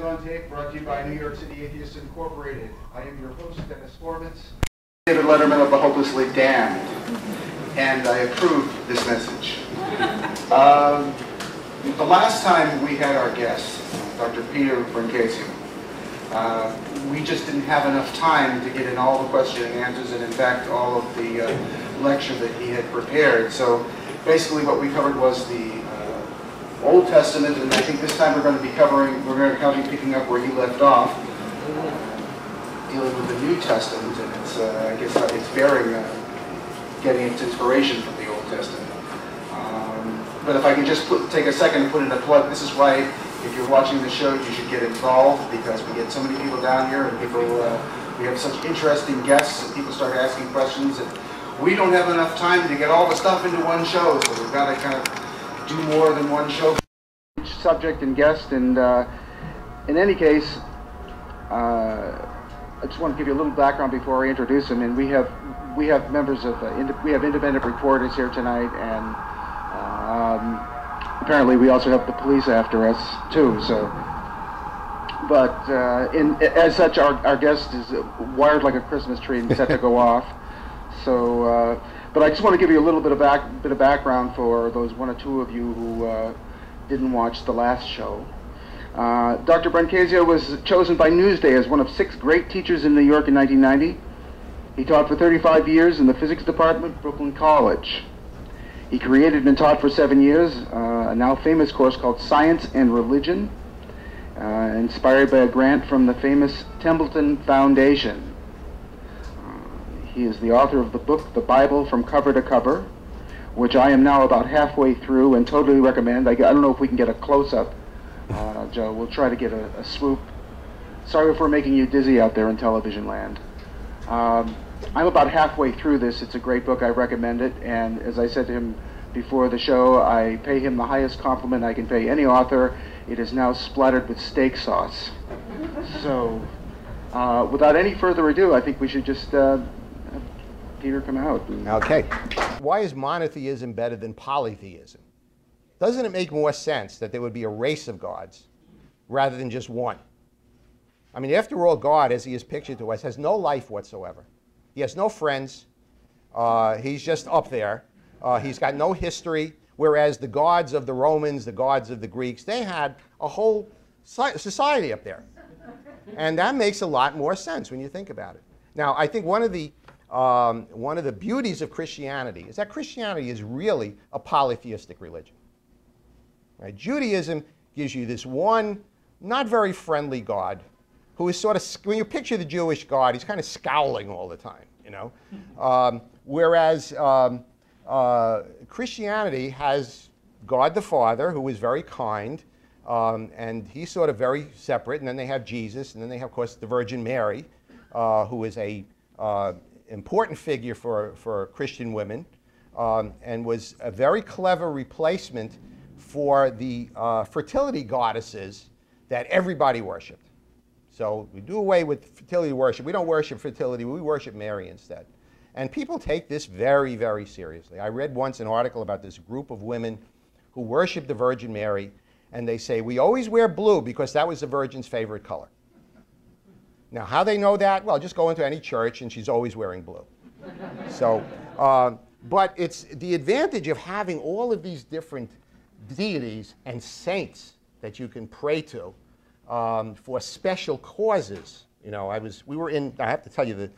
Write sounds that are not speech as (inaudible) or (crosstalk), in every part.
York City Atheists live on tape, brought to you by New York City Atheists Incorporated. I am your host, Dennis Horvitz. David Letterman of the Hopelessly Damned, and I approve this message. (laughs) Um, the last time we had our guest, Dr. Peter Brancazio, uh, we just didn't have enough time to get in all the question and answers, and in fact, all of the uh, lecture that he had prepared. So basically what we covered was the Old Testament, and I think this time we're going to be covering, we're going to be picking up where he left off, dealing with the New Testament, and it's, uh, I guess it's bearing, uh, getting its inspiration from the Old Testament. Um, but if I can just put, take a second and put in a plug, this is why if you're watching the show, you should get involved because we get so many people down here and people, uh, we have such interesting guests and people start asking questions and we don't have enough time to get all the stuff into one show, so we've got to kind of do more than one show. Each subject and guest, and uh, in any case, uh, I just want to give you a little background before I introduce him. And we have we have members of uh, we have independent reporters here tonight, and um, apparently we also have the police after us too. So, but uh, in as such, our, our guest is wired like a Christmas tree and set to go (laughs) off. So. But I just want to give you a little bit of back bit of background for those one or two of you who uh, didn't watch the last show. Uh, Dr. Brancazio was chosen by Newsday as one of six great teachers in New York in 1990. He taught for 35 years in the physics department, Brooklyn College. He created and taught for seven years uh, a now famous course called Science and Religion, uh, inspired by a grant from the famous Templeton Foundation. He is the author of the book, The Bible from Cover to Cover, which I am now about halfway through and totally recommend. I, I don't know if we can get a close-up, uh, Joe. We'll try to get a, a, swoop. Sorry if we're making you dizzy out there in television land. Um, I'm about halfway through this. It's a great book. I recommend it. And as I said to him before the show, I pay him the highest compliment I can pay any author. It is now splattered with steak sauce. So, uh, without any further ado, I think we should just uh, Peter come out. Okay. Why is monotheism better than polytheism? Doesn't it make more sense that there would be a race of gods rather than just one? I mean, after all, God, as he is pictured to us, has no life whatsoever. He has no friends. Uh, he's just up there. Uh, he's got no history. Whereas the gods of the Romans, the gods of the Greeks, they had a whole society up there. And that makes a lot more sense when you think about it. Now, I think one of the um, one of the beauties of Christianity is that Christianity is really a polytheistic religion. Right? Judaism gives you this one, not very friendly God who is sort of, when you picture the Jewish God, he's kind of scowling all the time, you know? (laughs) Um, whereas um, uh, Christianity has God the Father, who is very kind, um, and he's sort of very separate. And then they have Jesus, and then they have, of course, the Virgin Mary, uh, who is a uh, important figure for, for Christian women um, and was a very clever replacement for the uh, fertility goddesses that everybody worshiped. So we do away with fertility worship. We don't worship fertility, we worship Mary instead. And people take this very, very seriously. I read once an article about this group of women who worship the Virgin Mary, and they say, We always wear blue because that was the Virgin's favorite color. Now, how they know that? Well, just go into any church and she's always wearing blue. so, uh, but it's the advantage of having all of these different deities and saints that you can pray to um, for special causes. You know, I was, we were in, I have to tell you that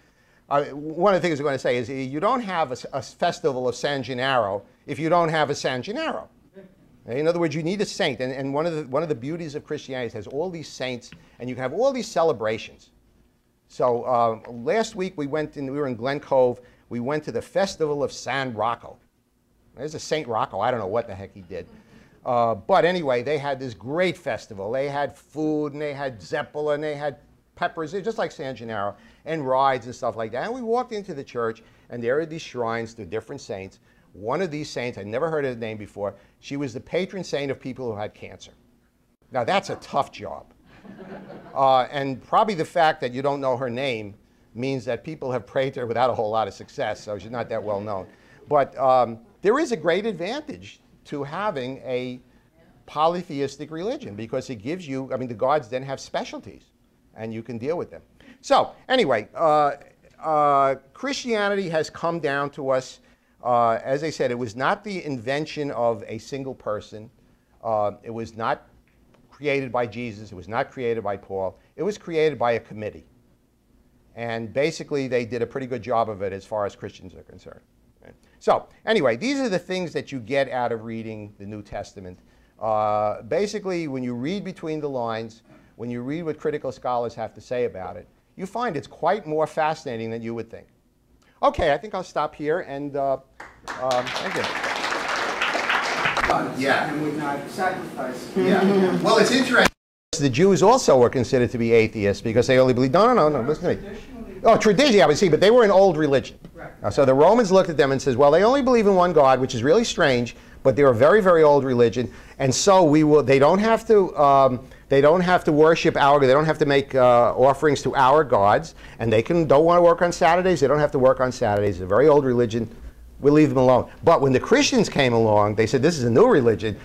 uh, one of the things I'm going to say is you don't have a, a, festival of San Gennaro if you don't have a San Gennaro. In other words, you need a saint. And, and one, of the, one of the beauties of Christianity is it has all these saints, and you have all these celebrations. So uh, last week we went in, we were in Glen Cove. We went to the Festival of San Rocco. There's a Saint Rocco. I don't know what the heck he did. Uh, but anyway, they had this great festival. They had food and they had Zeppelin, and they had peppers, just like San Gennaro, and rides and stuff like that. And we walked into the church, and there are these shrines to different saints. One of these saints, I'd never heard of the name before, she was the patron saint of people who had cancer. Now, that's a tough job. Uh, and probably the fact that you don't know her name means that people have prayed to her without a whole lot of success, so she's not that well known. But um, there is a great advantage to having a polytheistic religion because it gives you, I mean, the gods then have specialties and you can deal with them. So, anyway, uh, uh, Christianity has come down to us. Uh, as I said, it was not the invention of a single person. Uh, it was not created by Jesus. It was not created by Paul. It was created by a committee. And basically, they did a pretty good job of it as far as Christians are concerned. So, anyway, these are the things that you get out of reading the New Testament. Uh, basically, when you read between the lines, when you read what critical scholars have to say about it, you find it's quite more fascinating than you would think. Okay, I think I'll stop here and uh, um, thank you. Yeah. And would not sacrifice. Yeah. Well, it's interesting. The Jews also were considered to be atheists because they only believed. No, no, no, no. Listen to me. Oh, tradition, yeah, but see, but they were an old religion. Right. Uh, so the Romans looked at them and says, well, they only believe in one God, which is really strange, but they're a very, very old religion, and so we will. They don't have to. Um, they don't have to worship our. They don't have to make uh, offerings to our gods, and they can don't want to work on Saturdays. They don't have to work on Saturdays. It's a very old religion. We'll leave them alone. But when the Christians came along, they said this is a new religion.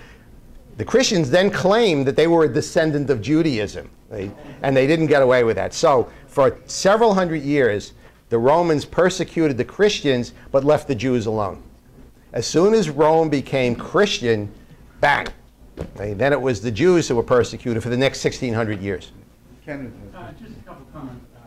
The Christians then claimed that they were a descendant of Judaism, they- and they didn't get away with that. So, for several hundred years, the Romans persecuted the Christians but left the Jews alone. As soon as Rome became Christian, bang. They- Then it was the Jews who were persecuted for the next 1600 years. Ken, Uh, Just a couple comments. Uh,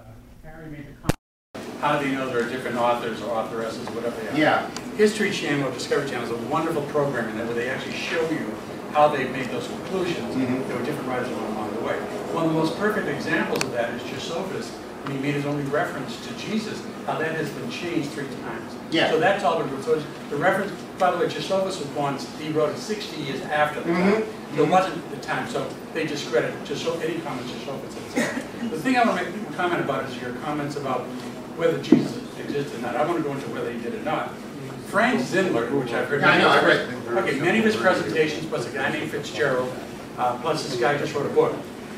Harry made a comment. How do you know there are different authors or authoresses, or whatever they are? Yeah. History Channel or Discovery Channel is a wonderful program in that where they actually show you how they made those conclusions. Mm-hmm. There were different writers along the way. One of the most perfect examples of that is Josephus, when he made his only reference to Jesus, how that has been changed three times. Yeah. So that's all the, so the reference, by the way, Josephus was born, he wrote it 60 years after the time. Mm-hmm. There wasn't the time, so they discredit Joseph, any comments Josephus had. The thing I want to make a comment about is your comments about whether Jesus existed or not. I want to go into whether he did or not. Frank Zindler, which I've heard. Yeah, I know, I many- read Okay, many of his presentations, plus a guy named Fitzgerald, uh, plus this guy just wrote a book.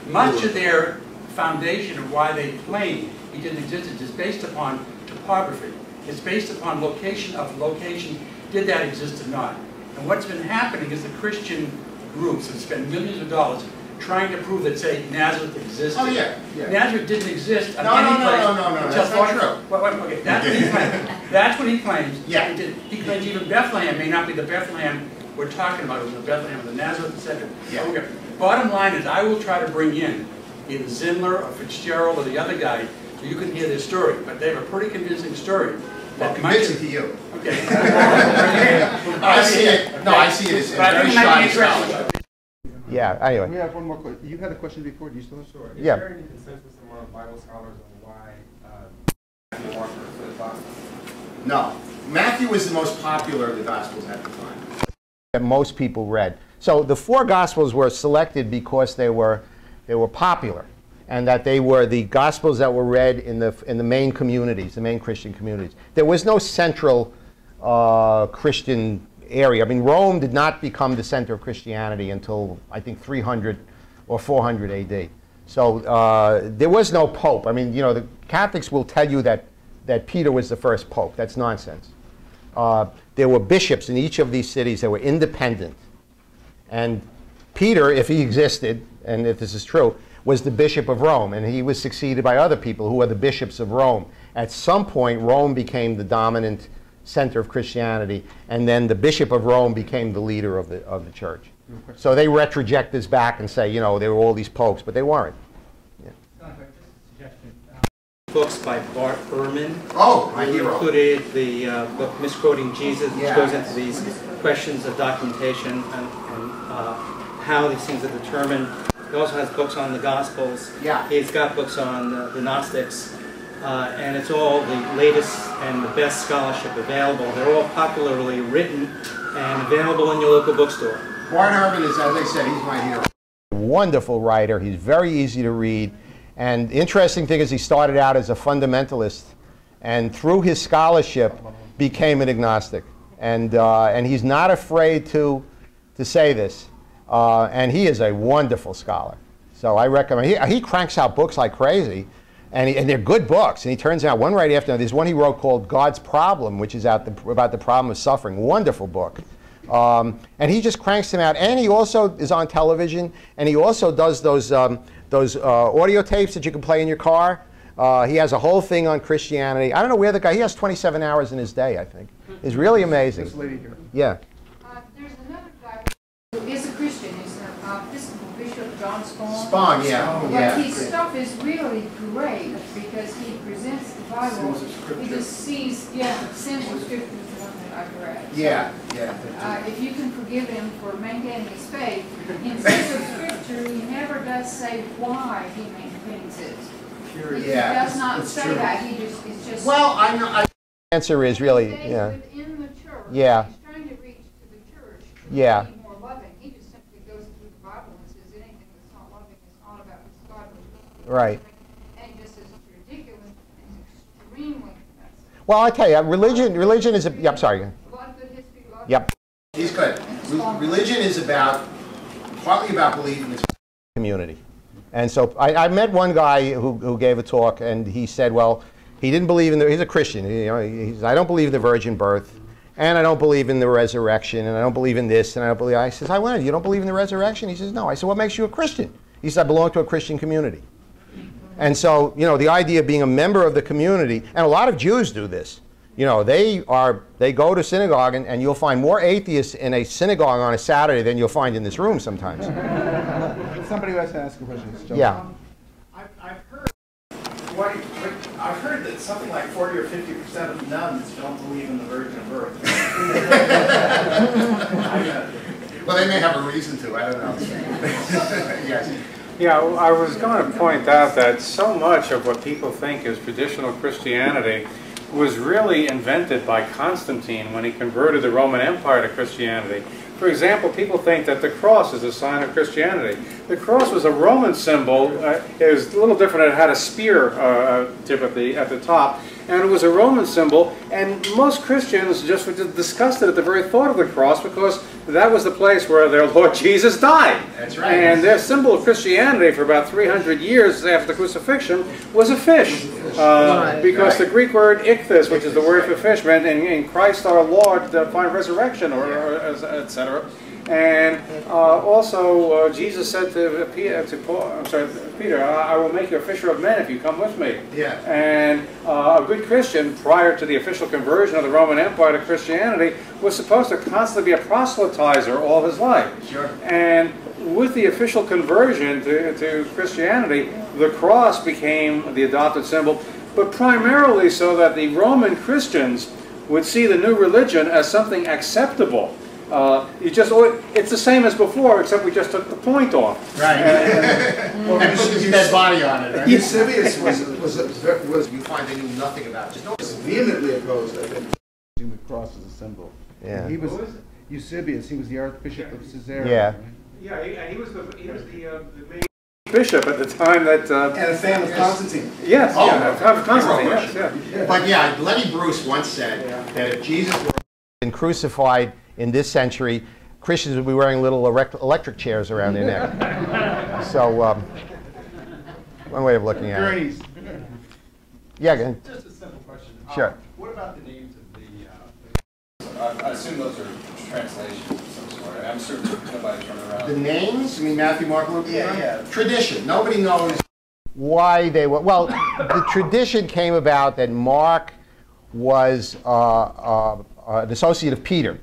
Much of their foundation of why they claim he didn't exist is based upon topography. It's based upon location of location, did that exist or not? And what's been happening is the Christian groups have spent millions of dollars trying to prove that, say, Nazareth existed. Oh, yeah, yeah. Nazareth didn't exist No, any no, no, place. no, no, no, until that's not 40 true. Wait, wait, okay, that's what he claims. (laughs) That's what he claims. Yeah. He did- He claims even Bethlehem may not be the Bethlehem we're talking about, it was the Bethlehem of the Nazareth, etc. Yeah. Okay. Bottom line is, I will try to bring in either Zindler or Fitzgerald or the other guy, so you can hear their story, but they have a pretty convincing story. Well, that might- convincing to you. Okay. (laughs) I see it. No, I see it as a But I very think it might shoddy be interesting. Scholar. Yeah, anyway. we have one more question. You had a question before, do you still have? Sure. Is Yeah. there any consensus among Bible scholars on why uh, Matthew Mark were the gospel? No. Matthew was the most popular of the Gospels at the time. That most people read. So the four Gospels were selected because they were, they were popular and that they were the Gospels that were read in the, in the main communities, the main Christian communities. There was no central uh, Christian area. I mean, Rome did not become the center of Christianity until, I think, 300 or 400 AD. So uh, there was no pope. I mean, you know, the Catholics will tell you that, that Peter was the first pope. That's nonsense. Uh, there were bishops in each of these cities that were independent. And Peter, if he existed, and if this is true, was the bishop of Rome, and he was succeeded by other people who were the bishops of Rome. At some point, Rome became the dominant center of Christianity, and then the bishop of Rome became the leader of the, of the church. So they retroject this back and say, you know, there were all these popes, but they weren't. books by Bart Ehrman. Oh, my who hero. Included the uh, book Misquoting Jesus, which Yeah. goes into these questions of documentation and, and uh, how these things are determined. He also has books on the Gospels. Yeah. He's got books on uh, the Gnostics. Uh, and it's all the latest and the best scholarship available. They're all popularly written and available in your local bookstore. Warren Ehrman is, as I said, he's my hero. Wonderful writer. He's very easy to read. And the interesting thing is he started out as a fundamentalist and through his scholarship became an agnostic. And, uh, and he's not afraid to, to say this. Uh, and he is a wonderful scholar. So I recommend, he, he cranks out books like crazy. And, he, and they're good books. And he turns out one right after another. There's one he wrote called God's Problem, which is out the, about the problem of suffering. Wonderful book. Um, and he just cranks them out. And he also is on television, and he also does those, um, those uh, audio tapes that you can play in your car. Uh, he has a whole thing on Christianity. I don't know where the guy, he has 27 hours in his day, I think. It's really amazing. This lady here. Yeah. Uh, There's another guy who is a Christian, he's an Episcopal Bishop John Spong. Spong, yeah. But his stuff is really great because he presents the Bible. He just sees, yeah, sins of scripture is the one that I've read. So, Yeah, yeah. Uh, if you can forgive him for maintaining his faith, in sins of scripture, he never does say why he maintains it. He Yeah, does not it's say true. that, he just, it's just. Well, I know. I, answer is really, yeah. within the church. Yeah. He's trying to reach to the church. Yeah. to Be more loving. He just simply goes through the Bible and says anything that's not loving is not about his God. Right. And just says it's ridiculous and extremely offensive. Well, I tell you, religion, religion is a, yeah, I'm sorry. A lot of good history, a lot of. Yep. He's good. Re- Religion is about, partly about believing in this community. And so I, I met one guy who, who gave a talk, and he said, well, he didn't believe in the, he's a Christian. You know, he's, I don't believe in the virgin birth, and I don't believe in the resurrection, and I don't believe in this, and I don't believe, I says, I went, you don't believe in the resurrection? He says, no. I said, what makes you a Christian? He said, I belong to a Christian community. And so, you know, the idea of being a member of the community, and a lot of Jews do this. You know, they are they go to synagogue, and, and you'll find more atheists in a synagogue on a Saturday than you'll find in this room sometimes. (laughs) Somebody who has to ask a question. It's Joe. Yeah. Um, I've, I've heard, what, what- I've heard that something like forty or fifty percent of nuns don't believe in the virgin birth. (laughs) (laughs) Well, they may have a reason to. I don't know. yes. Yeah, I was going to point out that so much of what people think is traditional Christianity was really invented by Constantine when he converted the Roman Empire to Christianity. For example, people think that the cross is a sign of Christianity. The cross was a Roman symbol. Uh, it was a little different. It had a spear uh, tip at the at the top, and it was a Roman symbol. And most Christians just were disgusted at the very thought of the cross because that was the place where their Lord (laughs) Jesus died. That's right. And their symbol of Christianity for about 300 years after the crucifixion was a fish. Uh, because the Greek word ichthys, which is the word for fish, meant in, in Christ our Lord, the find resurrection, or, or etc. And uh, also, uh, Jesus said to Peter, to Paul, I'm sorry, Peter, I, I will make you a fisher of men if you come with me. Yeah. And uh, a good Christian, prior to the official conversion of the Roman Empire to Christianity, was supposed to constantly be a proselytizer all his life. Sure. And with the official conversion to, to Christianity, the cross became the adopted symbol, but primarily so that the Roman Christians would see the new religion as something acceptable. Uh, you just, it's the same as before, except we just took the point off. Right. and put (laughs) his dead body on it. Right? Eusebius was, was, was, was You find they knew nothing about. Just no. vehemently opposed, I think, using the cross as a symbol. Yeah. He was Eusebius, he was the Archbishop of Caesarea. Yeah. Yeah, he, and he was the, he was the, uh, the main bishop at the time that, uh, And a fan of Constantine. yes, Oh, yeah, okay. Constantine, yes, yeah. But yeah, Lenny Bruce once said that if Jesus were been crucified in this century, Christians would be wearing little erect- electric chairs around their neck. (laughs) so, um, one way of looking at it. Yeah, go ahead. Just a simple question. Sure. Um, What about the names of the, uh, I I assume those are translations of some sort. I'm sure nobody turned around. The names, I mean Matthew, Mark, Luke, Yeah, John? yeah. Tradition. Nobody knows why they were. Well, the tradition came about that Mark was uh, uh, an associate of Peter.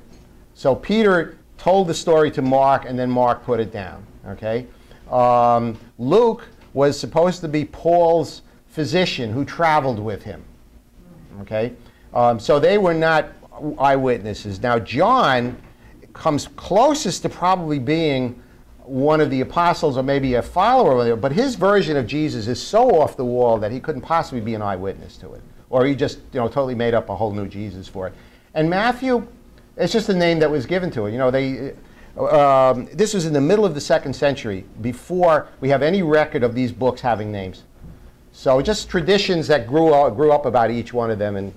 So Peter told the story to Mark, and then Mark put it down. Okay. Um, Luke was supposed to be Paul's physician who traveled with him. Okay? Um, so they were not eyewitnesses. Now, John comes closest to probably being one of the apostles or maybe a follower of it, but his version of Jesus is so off the wall that he couldn't possibly be an eyewitness to it. Or he just, you know, totally made up a whole new Jesus for it. And Matthew, it's just a name that was given to it. You know, they, um, this was in the middle of the second century, before we have any record of these books having names. So just traditions that grew up, grew up about each one of them, and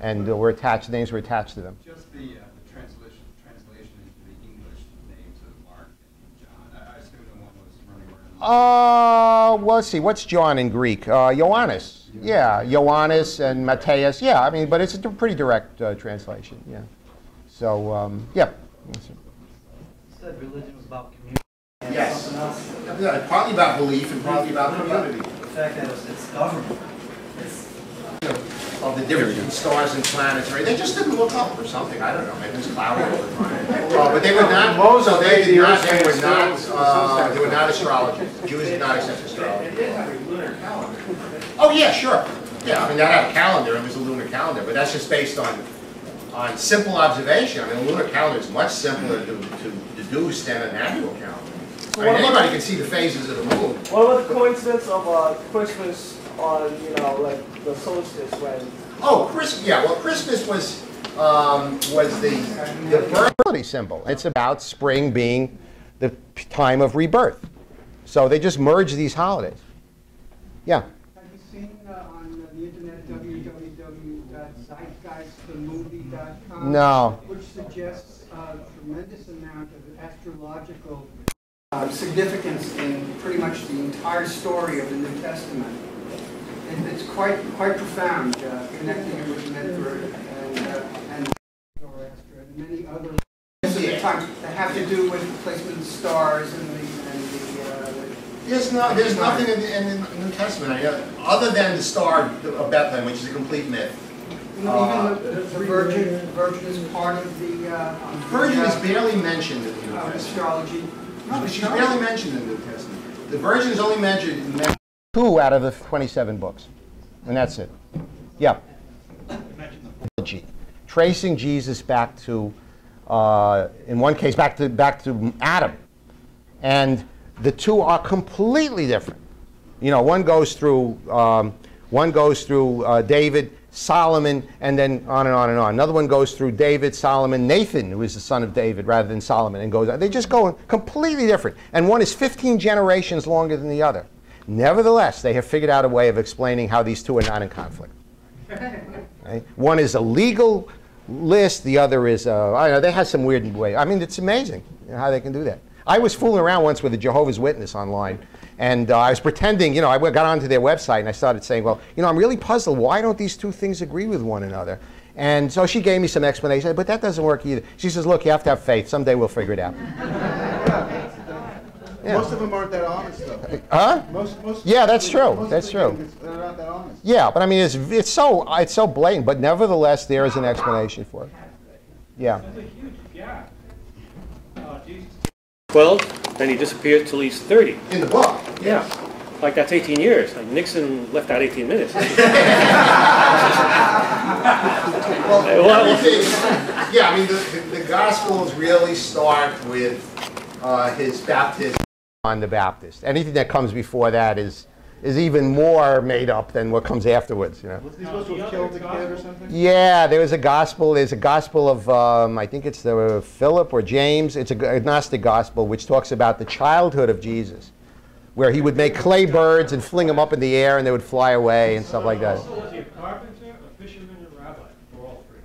and uh, were attached. Names were attached to them. Just the, uh, the translation, translation into the English names of Mark and John. I I assume the one was running around. Uh, well, let's see. What's John in Greek? Uh, Ioannis. Yeah, Ioannis and Matthias. Yeah, I mean, but it's a pretty direct uh, translation. Yeah. So um, yeah. Said religion was about community. Yes. something else. Yeah, Partly about belief and partly about community. The fact that it's, it's government. It's, Of the difference between stars and planets, right? They just didn't look up or something, I don't know, maybe it was cloudy all the time. Uh, But they were not, so they did not, they were not, uh, they were not astrologers. Jews did not accept astrology. It did have a lunar calendar. Oh, yeah, sure. Yeah, I mean, that had a calendar, it was a lunar calendar, but that's just based on, on simple observation. I mean, a lunar calendar is much simpler to, to deduce than an annual calendar. I mean, anybody can see the phases of the moon. What about the coincidence of uh, Christmas on, you know, like the solstice when Oh, Chris, yeah, well, Christmas was, um, was the, the fertility symbol. It's about spring being the time of rebirth. So they just merged these holidays. Yeah. Have you seen uh, on the internet www.zeitgeistthemovie.com? No. Which suggests a tremendous amount of astrological uh, significance in pretty much the entire story of the New Testament. And It's quite, quite profound, uh, connecting it with Mentor and, uh, and Zoroaster and many other of the time that have to do with the placement of stars and the, and the, uh, There's no, there's nothing in the, in the New Testament, other than the star of Bethlehem, which is a complete myth. Even the, the virgin, virgin is part of the, uh. Virgin is uh, barely mentioned in the New Of Testament. astrology. No, She's barely mentioned in the New Testament. The Virgin is only mentioned, mentioned two out of the 27 books, and that's it. Yeah. Tracing Jesus back to, uh, in one case, back to back to Adam, and the two are completely different. You know, one goes through um, one goes through uh, David, Solomon, and then on and on and on. Another one goes through David, Solomon, Nathan, who is the son of David, rather than Solomon, and goes. They just go completely different, and one is 15 generations longer than the other. Nevertheless, they have figured out a way of explaining how these two are not in conflict. (laughs) Okay? One is a legal list, the other is, uh, I don't know, they have some weird way. I mean, it's amazing how they can do that. I was fooling around once with a Jehovah's Witness online, and uh, I was pretending, you know, I got onto their website and I started saying, well, you know, I'm really puzzled. Why don't these two things agree with one another? And so she gave me some explanation, but that doesn't work either. She says, look, you have to have faith. Someday we'll figure it out. Yeah. (laughs) Most of them aren't that honest, though. Huh? Most, most. Yeah, that's true. most That's true. They're not that honest. Yeah, but I mean, it's, it's so it's so blatant, but nevertheless, there is an explanation for it. Yeah. 12, then he disappears till he's 30. In the book. Yeah. Like that's 18 years. Like Nixon left out 18 minutes. (laughs) Well, Well- everything- yeah, I mean, the, the, the Gospels really start with uh, his baptism on the Baptist. Anything that comes before that is is even more made up than what comes afterwards. You know. Was he supposed to have killed the kid or something? Yeah, there was a gospel. There's a gospel of, um, I think it's the Philip or James. It's a agnostic gospel which talks about the childhood of Jesus, where he would make clay birds and fling them up in the air and they would fly away and stuff like that. was he a carpenter, a fisherman, or a rabbi? Or all three?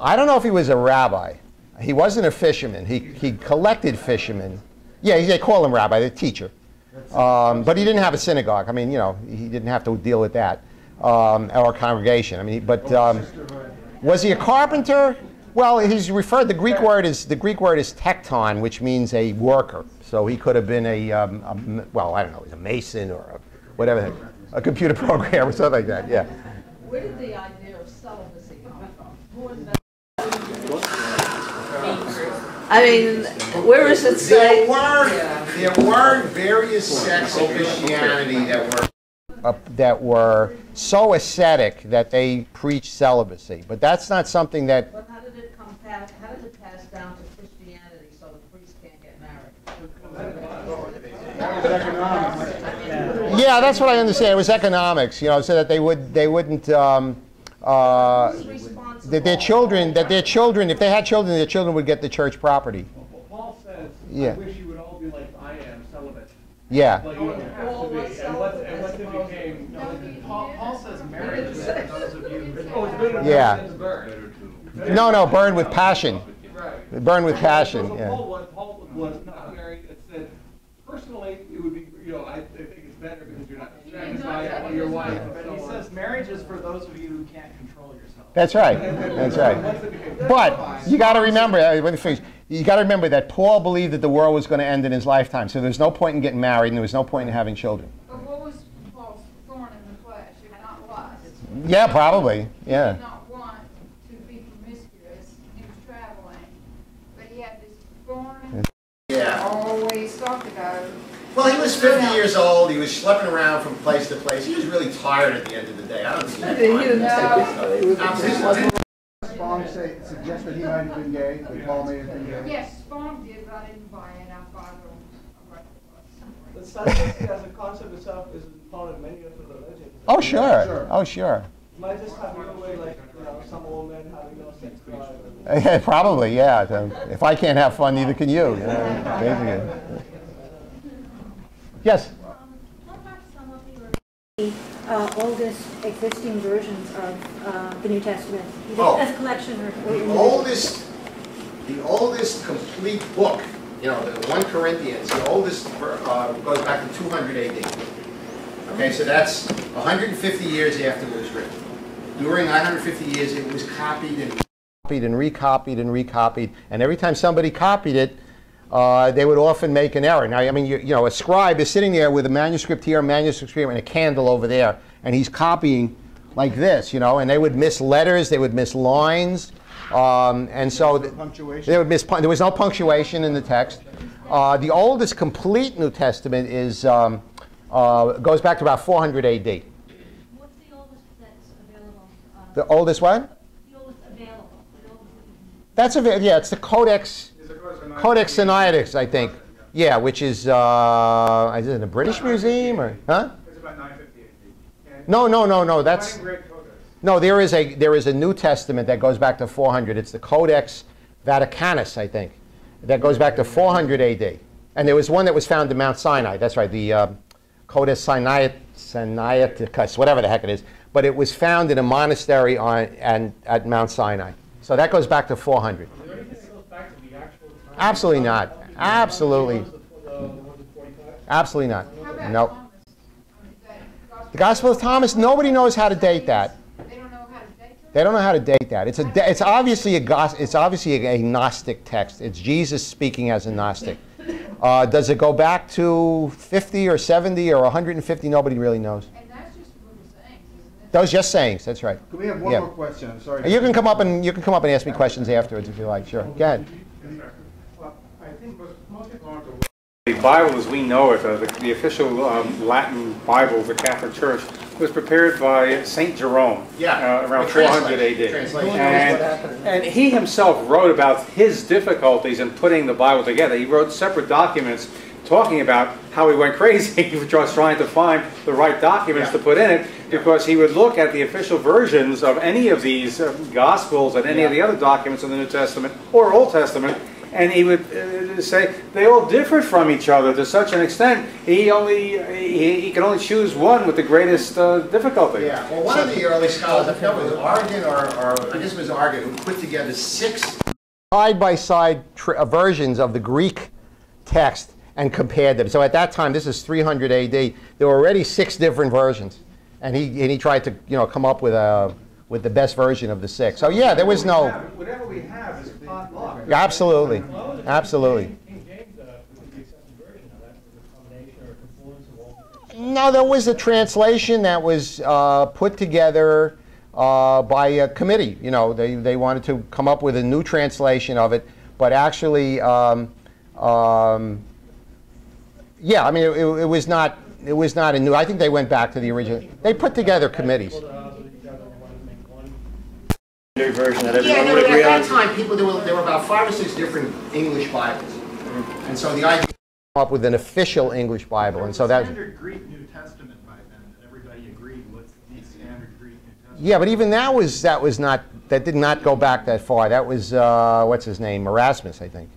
I don't know if he was a rabbi. He wasn't a fisherman. He, he collected fishermen. Yeah, they call him rabbi, the teacher. Um, but he didn't have a synagogue. I mean, you know, he didn't have to deal with that um, or a congregation. I mean, but um, was he a carpenter? Well, he's referred. The Greek word is the Greek word is tekton, which means a worker. So he could have been a, um, a m- well, I don't know, he's a mason or a, whatever, a computer (laughs) programmer or something like that. Yeah. Where did the idea of celibacy come from? Who invented I mean, where is it say? There were, there were various sects of Christianity that were uh, that were so ascetic that they preached celibacy, but that's not something that. But how did it come past, how did it pass down to Christianity so the priests can't get married? Yeah, that's what I understand. It was economics, you know, so that they would they wouldn't. Um, uh, that their children, that their children, if they had children, their children would get the church property. Paul says, Yeah. I wish you would all be like I am, celibate. Yeah. But you don't have to be. And what, and what it became, Paul, Paul says marriage is those of you. oh, it's better Yeah. than burn. No, no, burned with passion. Right. Burned with passion. So Yeah. Paul was, Paul was not married, it said, personally, it would be, you know, I, I think it's better because you're not satisfied with your wife. and But he says marriage is for those of you who can't control yourself. That's right. That's right. (laughs) But you got to remember, let you got to remember that Paul believed that the world was going to end in his lifetime, so there's no point in getting married and there was no point in having children. But what was Paul's thorn in the flesh, if not lust? Yeah, probably. He Yeah. did not want to be promiscuous, he was traveling, but he had this thorn Yeah. always talked about. Well, he was 50 years old. He was schlepping around from place to place. He was really tired at the end of the day. I don't see He didn't know. Absolutely. Spong say, suggest that he might have been gay, that Paul may have been gay? Yes, Spong did, but I didn't buy it, I bought it. The celibacy as a concept itself is part of many different religions. Oh, sure. Oh, sure. You might just have no way, like, you know, some old men having no sex drive. (laughs) Yeah, Probably, yeah. If I can't have fun, neither can you. you know, basically. Yes? What are some of the uh, oldest existing versions of uh, the New Testament? Either Oh. As a collection or? or The oldest, the oldest complete book, you know, the 1 Corinthians, the oldest uh, goes back to 200 AD. Okay, so that's 150 years after it was written. During 150 years, it was copied and copied and recopied and recopied, and every time somebody copied it, uh, they would often make an error. Now, I mean, you, you know, a scribe is sitting there with a manuscript here, a manuscript here, and a candle over there, and he's copying like this, you know, and they would miss letters, they would miss lines, um, and so th- Punctuation? they would miss. There was no punctuation in the text. Uh, the oldest complete New Testament is um, uh, goes back to about 400 A.D. What's the oldest that's available? uh, The oldest what? The oldest available? the oldest- That's a yeah. It's the Codex Codex Sinaiticus, I think. Yeah, which is uh, is it in the British Museum or huh? It's about 950 No, no, no, no. That's Writing Great Codex. no. There is a there is a New Testament that goes back to 400. It's the Codex Vaticanus, I think, that goes back to 400 A.D. And there was one that was found in Mount Sinai. That's right, the uh, Codex Sinai- Sinaiticus, whatever the heck it is. But it was found in a monastery on and at Mount Sinai. So that goes back to 400. Absolutely not. Absolutely. The ones at 45? Absolutely not. No. Nope. Thomas? I mean, that The Gospel of Thomas, nobody knows how to date that. They don't know how to date them? They don't know how to date that. It's a. It's obviously a. Gos- it's obviously a, a Gnostic text. It's Jesus speaking as a Gnostic. Uh, does it go back to 50 or 70 or 150? Nobody really knows. That's just saying. Those just sayings. That's right. Can we have one Yeah. more question? I'm sorry. You can come up and you can come up and ask me questions afterwards if you like. Sure. Go ahead. Well, I think most, most people aren't aware. The Bible as we know it, uh, the, the official um, Latin Bible of the Catholic Church, was prepared by Saint Jerome Yeah, uh, around the 400. AD. And, and he himself wrote about his difficulties in putting the Bible together. He wrote separate documents talking about how he went (laughs) crazy. (laughs) just trying to find the right documents to put in it because he would look at the official versions of any of these uh, Gospels and any of the other documents in the New Testament or Old Testament and he would uh, say they all differed from each other to such an extent he only he, he could only choose one with the greatest uh, difficulty. Yeah. Well, one of the early scholars, I forget was Origen or, or I guess it was Origen, who put together six side by side versions of the Greek text and compared them. So at that time, this is 300 AD. There were already six different versions, and he and he tried to you know come up with a with the best version of the six. So yeah, there was no. Whatever we have is pot luck. Absolutely, absolutely. King James, was the accepted version of that, was a combination or a confluence of all the No, there was a translation that was uh, put together uh, by a committee. You know, they, they wanted to come up with a new translation of it, but actually, um, um, yeah, I mean, it, it was not it was not a new. I think they went back to the original. They put together committees. Version that Yeah, everyone no, would at that time, people there were there were about five or six different English Bibles, and so the idea was up with an official English Bible, and so that. Standard Greek New Testament by then, that everybody agreed was the standard Greek New Testament. Yeah, but even that was that was not that did not go back that far. That was uh, what's his name, Erasmus, I think,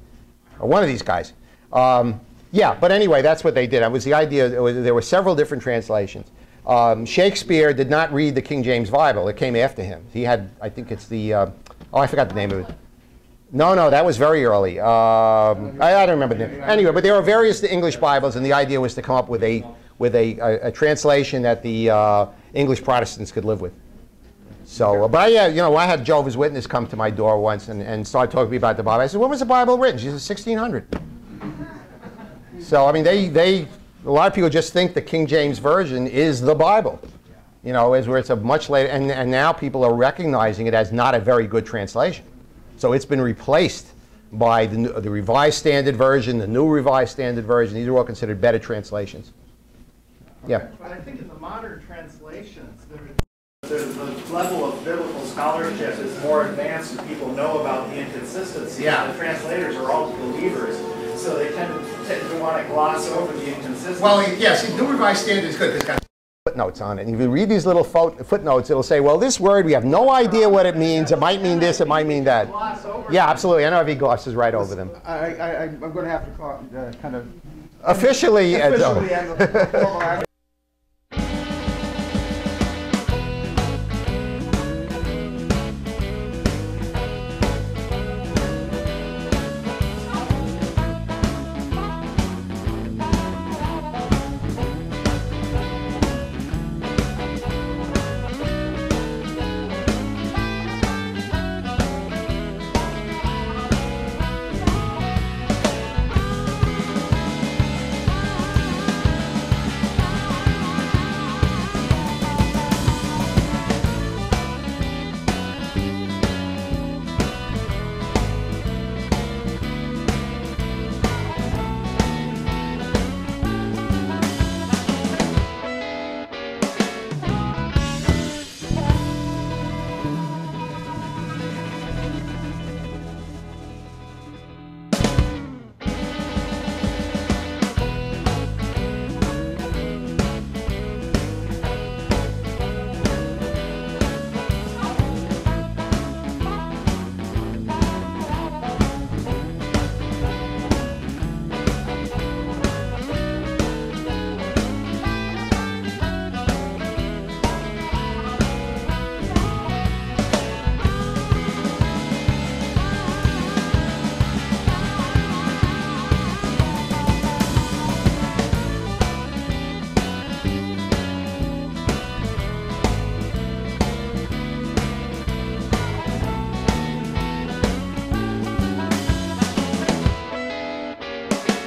or one of these guys. Um, yeah, but anyway, that's what they did. It was the idea. It was, there were several different translations. Um, Shakespeare did not read the King James Bible. It came after him. He had, I think it's the, uh, oh, I forgot the name of it. No, no, that was very early. Um, I, I don't remember the name. Anyway, but there were various English Bibles, and the idea was to come up with a with a, a, a translation that the uh, English Protestants could live with. So, uh, but I, yeah, you know, I had Jehovah's Witness come to my door once and, and start talking to me about the Bible. I said, when was the Bible written? She said, 1600. So, I mean, they, they, a lot of people just think the King James Version is the Bible. You know, as where it's a much later, and, and now people are recognizing it as not a very good translation. So it's been replaced by the, the Revised Standard Version, the New Revised Standard Version. These are all considered better translations. Yeah. But I think in the modern translations, the, the level of biblical scholarship is more advanced and people know about the inconsistencies. Yeah. The translators are all believers, so they tend to, tend to want to gloss over the inconsistencies. Well, yes, the New Revised Standard is good because it's got footnotes on it. And if you read these little fo- footnotes, it'll say, well, this word, we have no idea what it means. It might mean this, it might mean that. Gloss over Yeah, absolutely. I know if he glosses right over them. I, I, I'm going to have to call, uh, kind of Officially, uh, officially end the formal